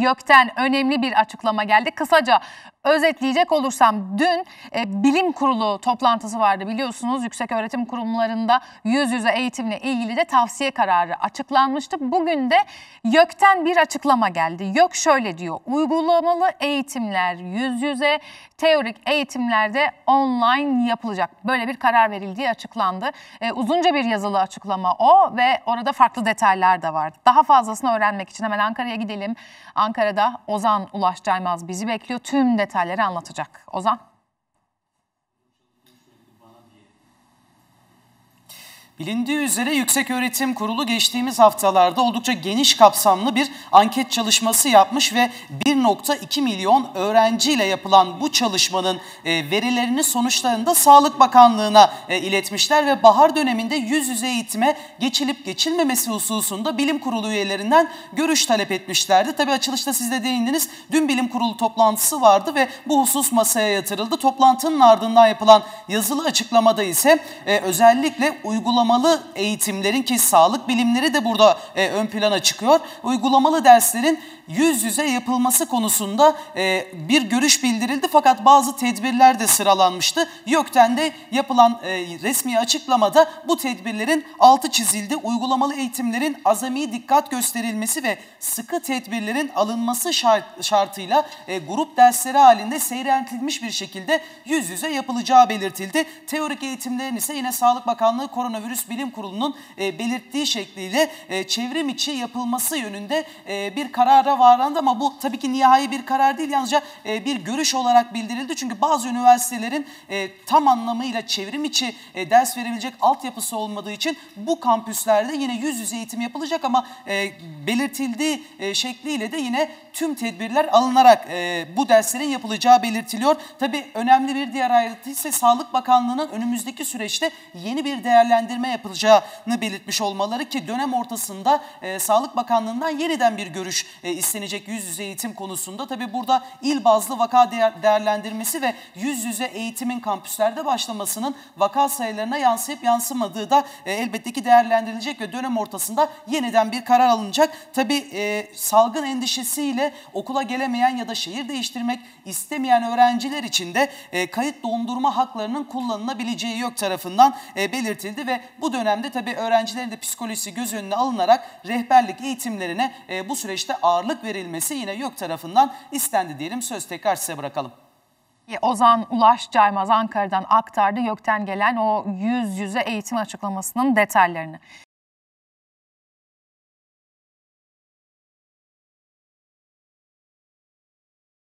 YÖK'ten önemli bir açıklama geldi. Kısaca özetleyecek olursam dün e, bilim kurulu toplantısı vardı biliyorsunuz. Yüksek öğretim kurumlarında yüz yüze eğitimle ilgili de tavsiye kararı açıklanmıştı. Bugün de YÖK'ten bir açıklama geldi. YÖK şöyle diyor. Uygulamalı eğitimler yüz yüze, teorik eğitimlerde online yapılacak. Böyle bir karar verildiği açıklandı. E, uzunca bir yazılı açıklama o ve orada farklı detaylar da var. Daha fazlasını öğrenmek için hemen Ankara'ya gidelim. Ankara'da Ozan Ulaş Caymaz bizi bekliyor. Tüm detayları anlatacak. Ozan. Bilindiği üzere Yüksek Öğretim Kurulu geçtiğimiz haftalarda oldukça geniş kapsamlı bir anket çalışması yapmış ve 1.2 milyon öğrenciyle yapılan bu çalışmanın e, verilerini sonuçlarını da Sağlık Bakanlığı'na e, iletmişler ve bahar döneminde yüz yüze eğitime geçilip geçilmemesi hususunda bilim kurulu üyelerinden görüş talep etmişlerdi. Tabii açılışta siz de değindiniz. Dün bilim kurulu toplantısı vardı ve bu husus masaya yatırıldı. Toplantının ardından yapılan yazılı açıklamada ise e, özellikle uygulama uygulamalı eğitimlerin ki sağlık bilimleri de burada e, ön plana çıkıyor. Uygulamalı derslerin yüz yüze yapılması konusunda e, bir görüş bildirildi fakat bazı tedbirler de sıralanmıştı. YÖK'ten de yapılan e, resmi açıklamada bu tedbirlerin altı çizildi. Uygulamalı eğitimlerin azami dikkat gösterilmesi ve sıkı tedbirlerin alınması şart, şartıyla e, grup dersleri halinde seyreltilmiş bir şekilde yüz yüze yapılacağı belirtildi. Teorik eğitimlerin ise yine Sağlık Bakanlığı Koronavirüs Bilim Kurulu'nun e, belirttiği şekliyle e, çevrim içi yapılması yönünde e, bir karara varlandı. Ama bu tabii ki nihai bir karar değil. Yalnızca e, bir görüş olarak bildirildi. Çünkü bazı üniversitelerin e, tam anlamıyla çevrim içi e, ders verebilecek altyapısı olmadığı için bu kampüslerde yine yüz yüze eğitim yapılacak. Ama e, belirtildiği e, şekliyle de yine tüm tedbirler alınarak e, bu derslerin yapılacağı belirtiliyor. Tabii önemli bir diğer ayrıntı ise Sağlık Bakanlığı'nın önümüzdeki süreçte yeni bir değerlendirme yapılacağını belirtmiş olmaları ki dönem ortasında e, Sağlık Bakanlığı'ndan yeniden bir görüş e, istenecek yüz yüze eğitim konusunda. Tabii burada il bazlı vaka değer, değerlendirmesi ve yüz yüze eğitimin kampüslerde başlamasının vaka sayılarına yansıyıp yansımadığı da e, elbette ki değerlendirilecek ve dönem ortasında yeniden bir karar alınacak. Tabii e, salgın endişesiyle okula gelemeyen ya da şehir değiştirmek istemeyen öğrenciler için de e, kayıt dondurma haklarının kullanılabileceği yok tarafından e, belirtildi ve bu dönemde tabii öğrencilerin de psikolojisi göz önüne alınarak rehberlik eğitimlerine e, bu süreçte ağırlık verilmesi yine yok tarafından istendi diyelim. Söz tekrar size bırakalım. Ozan Ulaş Caymaz Ankara'dan aktardı YÖK'ten gelen o yüz yüze eğitim açıklamasının detaylarını.